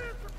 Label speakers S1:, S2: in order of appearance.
S1: Please.